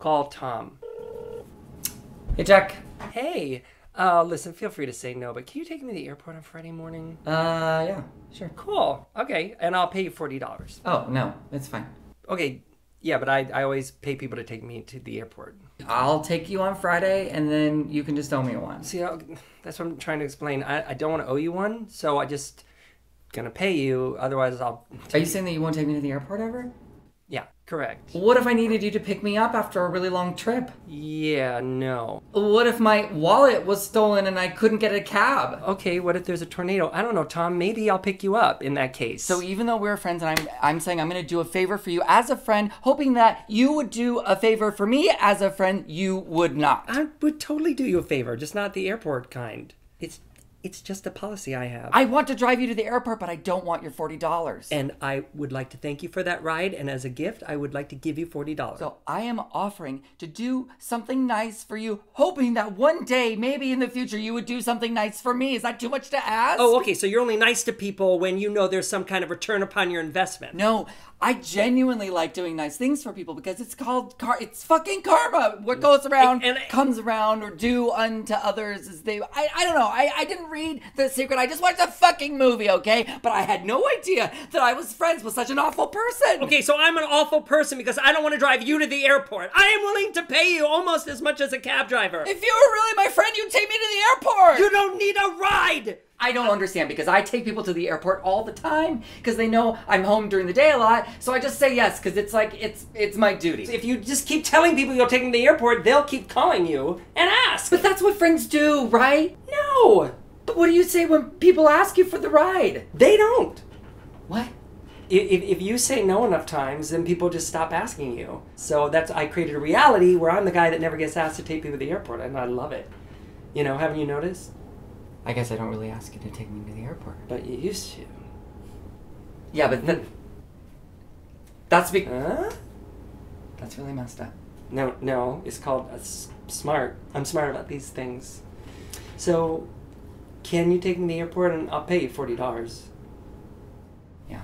Call Tom. Hey, Jack. Hey, uh, listen, feel free to say no, but can you take me to the airport on Friday morning? Uh, yeah, sure. Cool. Okay, and I'll pay you $40. Oh, no, it's fine. Okay, yeah, but I, I always pay people to take me to the airport. I'll take you on Friday, and then you can just owe me one. See, I, that's what I'm trying to explain. I, I don't want to owe you one, so I just gonna pay you. Otherwise, I'll. Are you saying that you won't take me to the airport ever? Yeah, correct. What if I needed you to pick me up after a really long trip? Yeah, no. What if my wallet was stolen and I couldn't get a cab? Okay, what if there's a tornado? I don't know, Tom. Maybe I'll pick you up in that case. So even though we're friends and I'm I'm saying I'm going to do a favor for you as a friend, hoping that you would do a favor for me as a friend, you would not. I would totally do you a favor, just not the airport kind. It's it's just a policy I have. I want to drive you to the airport, but I don't want your $40. and I would like to thank you for that ride, and as a gift, I would like to give you forty dollars. So I am offering to do something nice for you, hoping that one day, maybe in the future, you would do something nice for me. Is that too much to ask? Oh, okay. So you're only nice to people when you know there's some kind of return upon your investment. No, I genuinely like doing nice things for people because it's called car. It's fucking karma. What goes around And- and- comes around, or do unto others as they. I, I don't know. I, I didn't read The Secret. I just watched a fucking movie, okay? But I had no idea that I was friends with such an awful person. Okay, so I'm an awful person because I don't want to drive you to the airport. I am willing to pay you almost as much as a cab driver. If you were really my friend, you'd take me to the airport. you don't need a ride. I don't understand because I take people to the airport all the time because they know I'm home during the day a lot. So I just say yes because it's like it's it's my duty. If you just keep telling people you'll take them to the airport, they'll keep calling you and ask. But that's what friends do, right? no, But what do you say when people ask you for the ride? they don't. What? If, if, if you say no enough times, then people just stop asking you. So that's I created a reality where I'm the guy that never gets asked to take people to the airport, and I love it. You know, haven't you noticed? I guess I don't really ask you to take me to the airport. But you used to. Yeah, but then. that's be- Huh? that's really messed up. No, no, it's called uh, smart. I'm smart about these things. So, can you take me to the airport and I'll pay you forty dollars? Yeah.